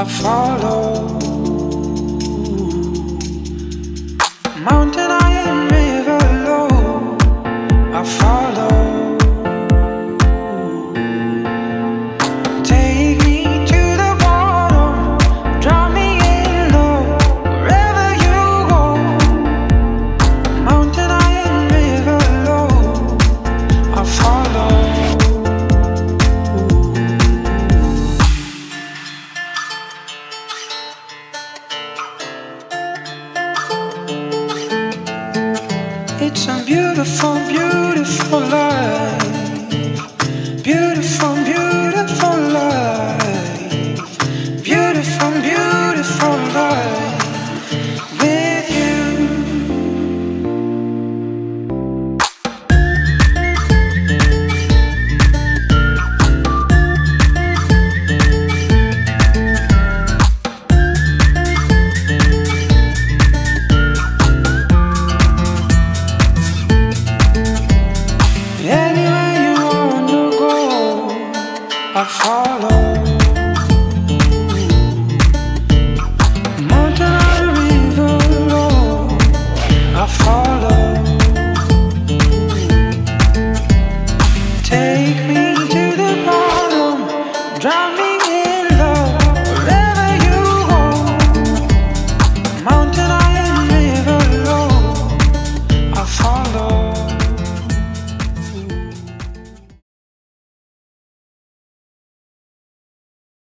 I follow. It's a beautiful, beautiful life. Beautiful. heart.